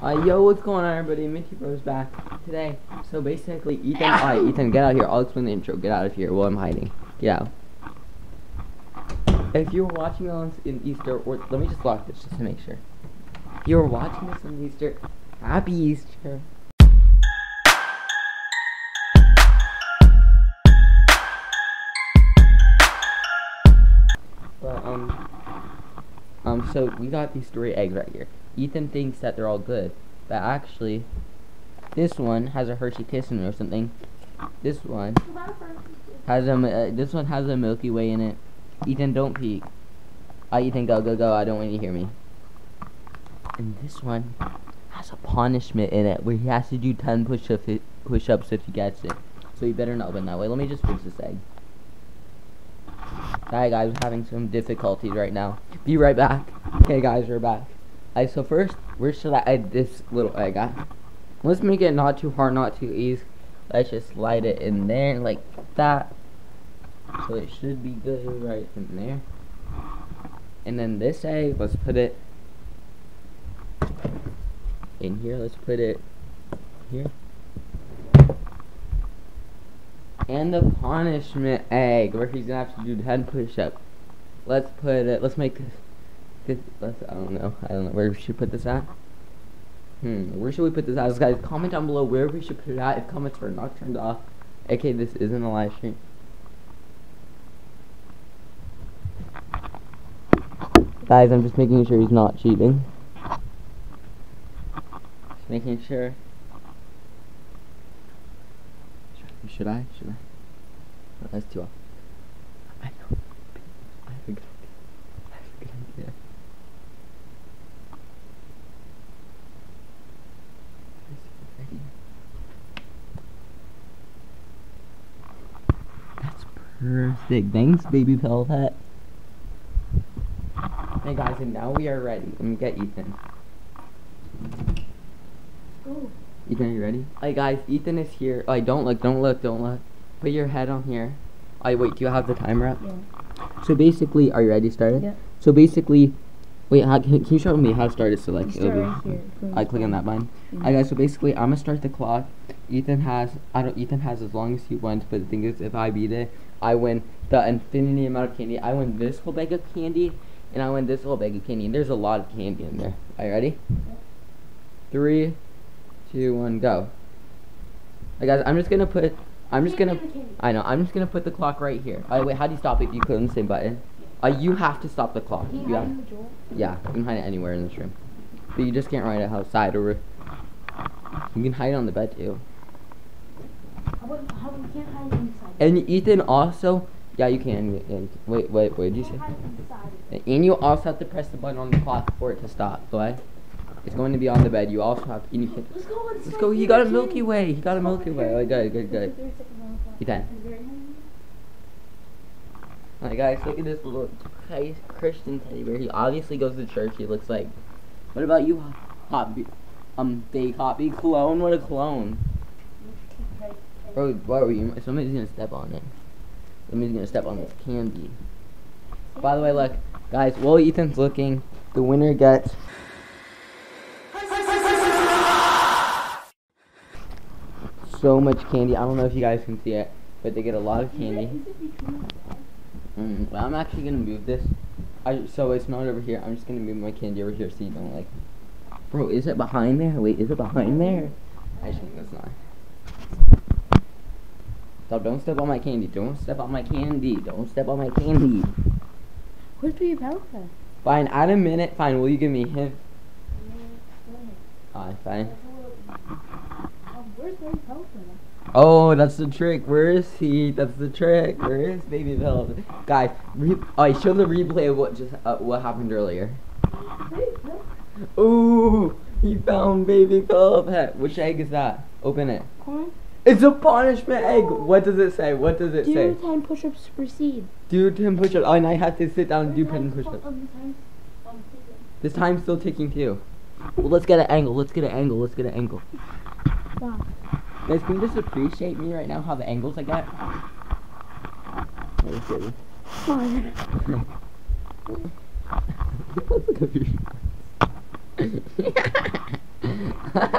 Uh, yo, what's going on, everybody? Minty Bros back today. So basically, Ethan. Alright, Ethan, get out here. I'll explain the intro. Get out of here while I'm hiding. Get out. If you're watching us in Easter, or let me just lock this just to make sure. If you're watching this in Easter, Happy Easter. But um, um, so we got these three eggs right here. Ethan thinks that they're all good, but actually, this one has a Hershey Kiss in it or something. This one has a uh, this one has a Milky Way in it. Ethan, don't peek. I Ethan, go go go. I don't want you to hear me. And this one has a punishment in it where he has to do 10 push-ups push if he gets it. So you better not win that way. Let me just fix this egg. Sorry guys, we're having some difficulties right now. Be right back. Okay guys, we're back. Alright, so first, where should I add this little egg? Let's make it not too hard, not too easy. Let's just slide it in there like that. So it should be good right in there. And then this egg, let's put it in here. Let's put it here. And the punishment egg, where he's gonna have to do 10 push-ups. Let's put it, let's make this, this, let's, I don't know, I don't know, where we should put this at? Hmm, where should we put this at? Guys, comment down below where we should put it at if comments are not turned off. Okay, this isn't a live stream. Guys, I'm just making sure he's not cheating. Just making sure. Should I? Should I? No, that's too off. I know. I have a good idea. I have a good idea. That's perfect. Thanks, baby Pellet. Hey guys, and now we are ready. Let me get Ethan. Oh. Ethan, are you ready? Hey guys, Ethan is here. Oh, don't look, don't look, don't look. Put your head on here. Oh, wait, do you have the timer up? Yeah. So basically, are you ready to start it? Yeah. So basically, wait, how, can, can you show me how to start it? So like, start it'll right here. I click on that button. Mhm. Alright guys, so basically, I'm gonna start the clock. Ethan has, I don't, Ethan has as long as he wants, but the thing is, if I beat it, I win the infinity amount of candy. I win this whole bag of candy, and I win this whole bag of candy. And there's a lot of candy in there. Are you ready? Three, two, one, go. Hey guys, I'm just gonna put, I'm just gonna, I know, I'm just gonna put the clock right here. Alright, wait, how do you stop it if you click on the same button? Uh, you have to stop the clock. You have, yeah, you can hide it anywhere in this room. But you just can't hide it outside or you can hide it on the bed too. How can't hide inside. And Ethan also, yeah, you can. can- Wait, wait, wait. Did you say? And you also have to press the button on the clock for it to stop. Go ahead. It's going to be on the bed. You also have. And you can, Let's go. Let's, go. He got a Milky Way. He got a Milky Way. Oh, good, good, good. Ethan. Alright, guys, look at this little Christ- Christian teddy bear. He obviously goes to church. He looks like. What about you, Hot? Be- um, fake Hotby clone. What a clone. Bro, were you? Somebody's gonna step on it. Somebody's gonna step on this candy. By the way, look, guys, while Ethan's looking, the winner gets. So much candy. I don't know if you guys can see it, but they get a lot of candy. Mm, I'm actually gonna move this. I so it's not over here. I'm just gonna move my candy over here so you don't like. Bro, is it behind there? Wait, is it behind there? I think it's not. Stop! Don't step on my candy. Don't step on my candy. Don't step on my candy. Where's the Velka? Fine. Add a minute. Fine. Will you give me a hint? Alright, fine. Baby? Oh, that's the trick. Where is he? That's the trick. Where is Baby Velvet? Guys, re- I show the replay of what just uh, what happened earlier. Ooh, he found Baby Velvet. Which egg is that? Open it. Corn. It's a punishment egg. What does it say? What does it Do say? time push-ups to proceed. Do 10 push-ups. Oh, and I have to sit down and do 10 push-ups. This time's still ticking too. Well, let's get an angle. Let's get an angle. Let's get an angle. Wow. Guys, can you just appreciate me right now? How the angles I got? Let's get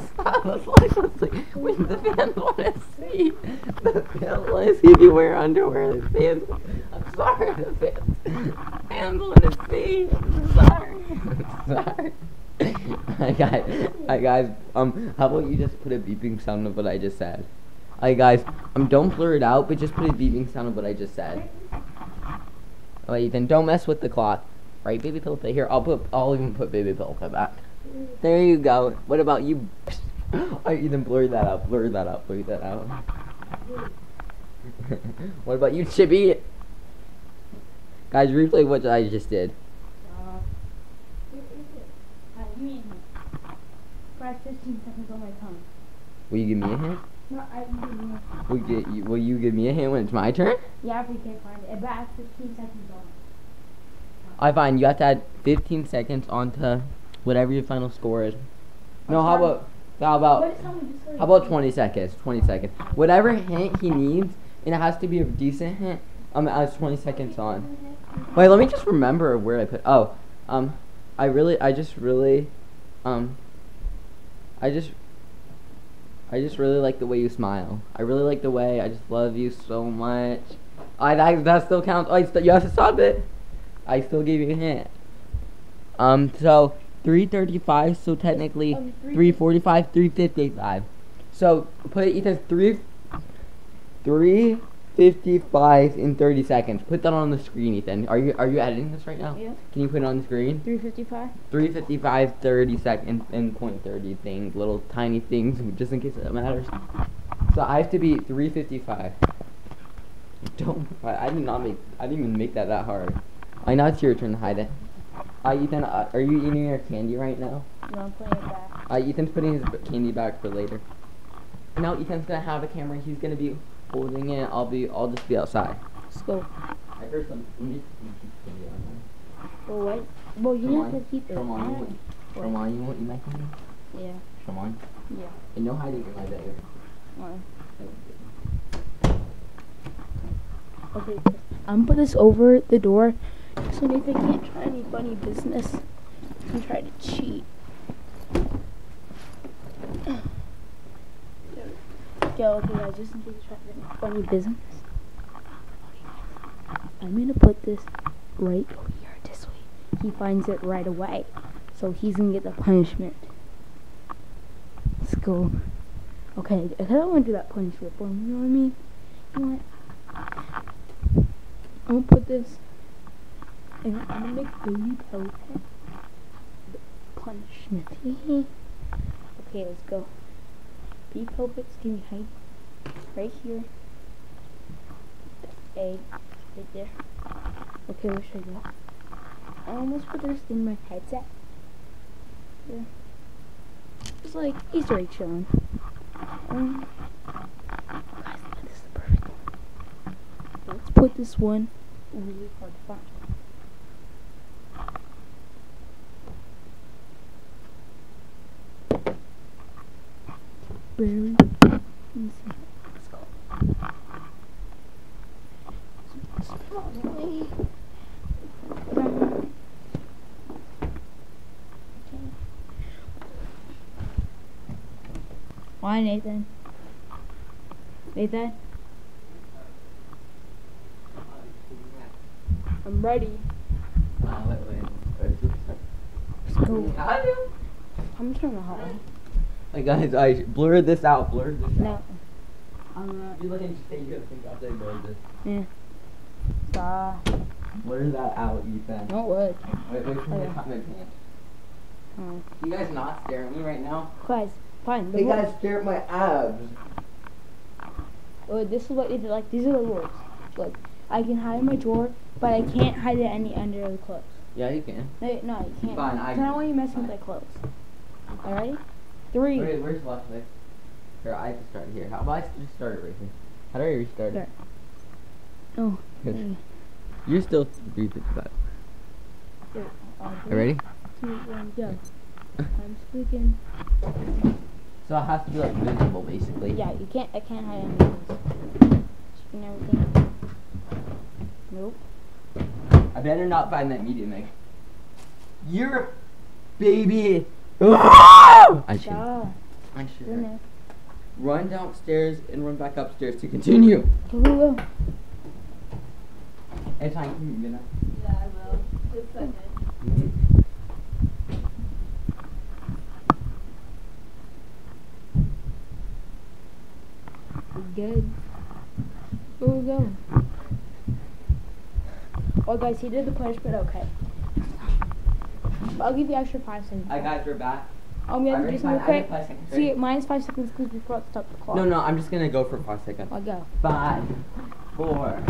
let's like, let's wait, the fans want to see. The fans want to see if you wear underwear. The fans, I'm sorry, the fans, fans want to see. I'm sorry. Sorry. Hi guys, hi guys. Um, how about you just put a beeping sound of what I just said? Hi guys, um, don't blur it out, but just put a beeping sound of what I just said. Alright, then don't mess with the clock. Right, baby pill Here, I'll put, I'll even put baby pill back. There you go. What about you? Alright, even blur that out, blur that out, blur that out. what about you, Chippy? Guys, replay what I just did. For 15 seconds on my tongue. Will you give me a hint? No, I. Will you, get, you, will you give me a hint when it's my turn? Yeah, if we can't find it. But I have 15 seconds on. I find you have to add 15 seconds onto whatever your final score is. No, how about how about What is someone just how about 20 seconds? 20 seconds. Whatever hint he needs, and it has to be a decent hint. Um, adds 20 seconds on. Wait, let me just remember where I put. Oh, um, I really, I just really, um, I just, I just really like the way you smile. I really like the way. I just love you so much. I that, that still counts. Oh, I you have to stop it. I still gave you a hint. Um, so 335. So technically Um, three- 345, 355. So put it Ethan three, 355 in 30 seconds. Put that on the screen, Ethan. Are you are you editing this right now? Yeah. Can you put it on the screen? 355? 355, 30 seconds, and point 30 things, little tiny things, just in case it matters. So I have to be 355. Don't. I, I did not make. I didn't even make that that hard. I know it's your turn to hide it. Uh, Ethan, uh, are you eating your candy right now? No, I'm playing it back. Uh, Ethan's putting his candy back for later. Now Ethan's gonna have a camera. He's gonna be holding it. I'll be. I'll just be outside. Let's go. I heard some. let me- keep the video on. Well, what? Well, you Come have to keep it. Come on, you on. want, come on, you want eat my candy? Yeah. Come on. Yeah. And no hiding in my bag. One. Okay, I'm gonna put this over the door so Nathan can't try any funny business and try to cheat. Yo, okay guys, just in case you try any funny business. I'm gonna put this right over here this way. He finds it right away. So he's gonna get the punishment. Let's go. Okay, I want to do that punishment for him, you know what I mean? You know what? I'm gonna put this and I'm gonna make baby pelican punishment. okay, let's go. Baby pelicans can be right here. The egg right there. Okay, where should I go? I almost put this in my headset. Yeah. It's like Easter egg chilling. Um, guys, this is the perfect one. Let's put this one really hard to find. Barely. Let me see. Let's go. Slowly. Um, okay. Why, Nathan? Nathan? I'm ready. Uh, wait, wait. Let's go. Hello. I'm turning the hot one. Hey guys, I blur this out. Blur this No. out. I'm not. You look interesting. You gotta think outside blur this. Yeah. Stop. Blur that out, Ethan. No wood. Wait, wait for me to my pants. Oh. You guys not stare at me right now? Guys, fine. The Hey guys, stare at my abs. Oh, this is what you like. These are the rules. Look, I can hide in my drawer, but I can't hide it any under the clothes. Yeah, you can. No, no, you can't. Fine, I- Cause I don't want you messing with my clothes. Alright? Three. Wait, where's the last way? Here, I have to start here. How about I just start it right here? How do I restart it? Oh. You're still 355. Here, uh, You ready? Two, one, go. I'm speaking. So it has to be like visible, basically. Yeah, you can't. I can't hide this. Chicken everything. Nope. I better not find that medium egg. You're, baby. I should. Duh. I should. Run downstairs and run back upstairs to continue. Go, go, go. Anytime, can you get Yeah, I will. Just a second. Good. Go, go, go. Oh, guys, he did the punishment okay. I'll give you extra five seconds. I guys, we're back. I'm gonna do something fine, I quick. five seconds, See, ready? minus five seconds because we forgot to stop the clock. No, no, I'm just gonna go for five seconds. I'll go. Five, four,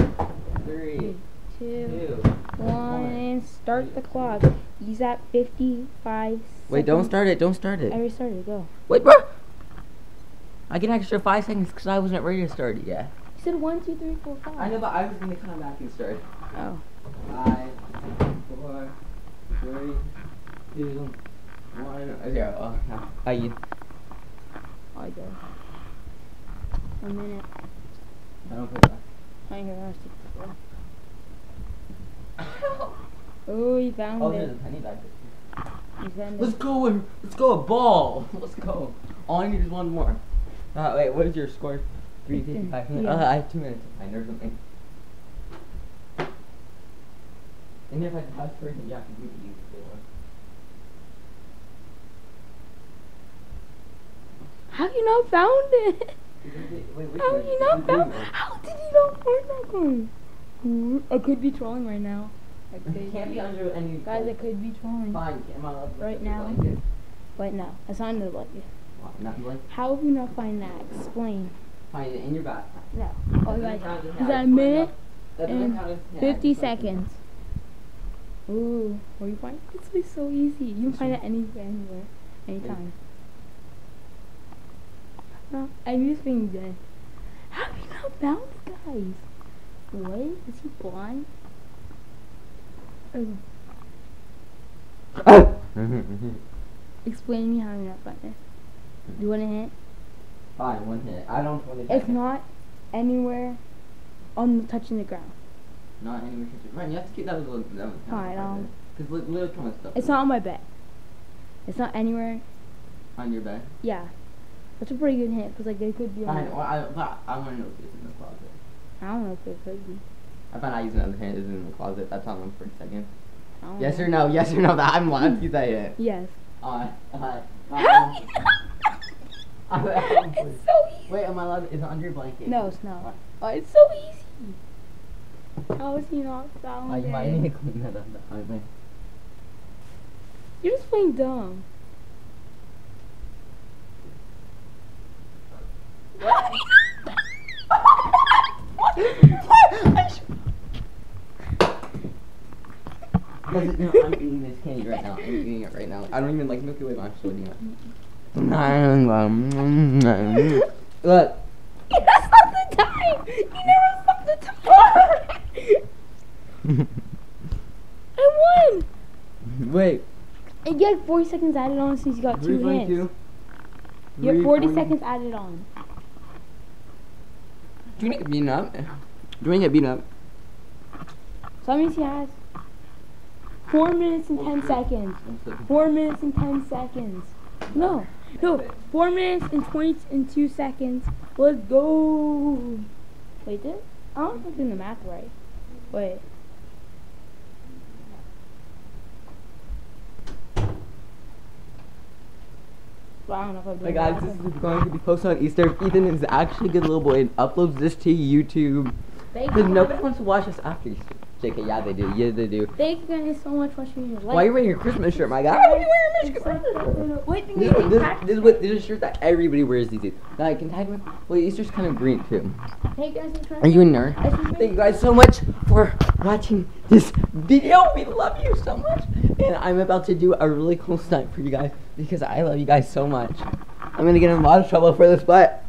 three, Two, two. one, start the clock. He's at 55 seconds. Wait, don't start it. Don't start I it. already started, go. Wait, bro. I get an extra five seconds because I wasn't ready to start it yet. You said one, two, three, four, five. I know, but I was gonna come back and start. Oh. Five, four, three, two, one, uh. Oh, no. I you. I go. One minute. I don't put that. I hear us. Oh, you found Oh, there's a it. penny back there. You found Let's it. go. and- Let's go a ball. Let's go. All I need is one more. Uh, wait, what is your score? Three fifty-five. Yeah. Uh, I have two minutes to find something. And if I can pass first, yeah, I can do it. How you not found it? Wait, which How you not found? one. How did you not find that one? Ooh, I could be trolling right now. I It could can't be under any. Guys, I could be trolling. Fine, am I allowed to Right look at now? the blanket? Wait, no. That's not in the blanket. Why, Not like How would you not find that? Explain. find it in your backpack. No. That Oh, doesn't guys. count as Is hand. that a Explain minute? That doesn't and count 50 Explain. seconds. Ooh, where you find It's like so easy. You can find it anywhere, anywhere, anytime. No, I'm just being dead. How have you not found it, guys? What? Is he blind? Oh, explain to me how you not found it. Do you want a hint? Fine, one hit. I don't want to. It's not anywhere on touching the ground. Not anywhere. Ryan, you have to keep that as little. That was Fine, um, Because li- little kind of stuff. It's not on my bed. It's not anywhere. on your bed. Yeah, that's a pretty good hint because like they could be my- Well, I, but I want to know if it's in the closet. I don't know if it could be. I found out using another hand is in the closet. That's on one for a second. I Yes know. or no? Yes or no? That I'm allowed to use that hit. Yes. Uh, uh, How you I'm- not- I'm- it's so easy. Wait, am I allowed? Is it under your blanket? No, it's not. Oh, it's so easy. How is he not found Oh, you it? might need to clean that up. I mean, You're just playing dumb. Because no, I'm eating this candy right now. I'm eating it right now. I don't even like Milky Way, but I'm still eating it. Look. That's not the time. You never stopped the time. I won. Wait. And you had 40 seconds added on since you got two. 342. You have 40 340. seconds added on. Do you get beaten up? Do you want to get beaten up? So that means he has 4 minutes and 10 seconds. 4 minutes and 10 seconds. No, no, 4 minutes and twenty and two seconds. Let's go. Wait, did I don't think I'm doing the math right. Wait. Well, I don't know if I'm Hey guys, this is going to be posted on Easter. Ethan is actually a good little boy and uploads this to YouTube. Because nobody wants to watch this after Easter. JK, yeah they do. Yeah they do. Thank you guys so much for watching your. Why are you wearing your Christmas shirt, my guy? Why are you wearing Michigan shirt? Wait, This, is what- this, this is what this is a shirt that everybody wears these days. Now I can tag me. Well, Easter's kind of green too. Hey guys, Are you a nerd? Thank you guys so much for watching this video. We love you so much. And I'm about to do a really cool stunt for you guys because I love you guys so much. I'm gonna get in a lot of trouble for this, but.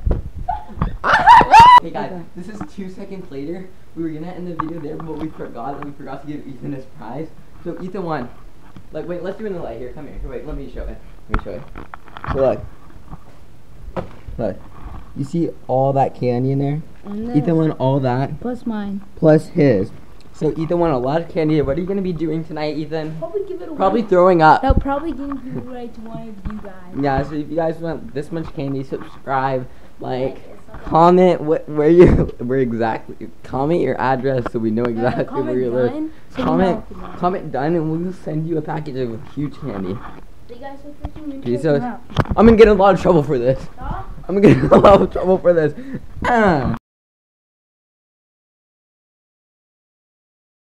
Hey guys, Okay. this is two seconds later. We were gonna end the video there, but we forgot and we forgot to give Ethan his prize. So Ethan won. Like, wait, let's do it in the light here. Come here. Wait, let me show it. Let me show it. So look. Look. You see all that candy in there? And Ethan won all that Plus mine. plus his. So Ethan won a lot of candy. What are you gonna be doing tonight, Ethan? Probably give it away. Probably throwing up. No, probably giving it away to one of you guys. Yeah. So if you guys want this much candy, subscribe, like, it's not comment what where you where exactly. Comment your address so we know No, no, exactly comment where you live. so Comment you know. comment done, and we'll send you a package of huge candy. You guys look for Jesus. I'm gonna get in a lot of trouble for this. Stop. I'm gonna get in a lot of trouble for this. Ah.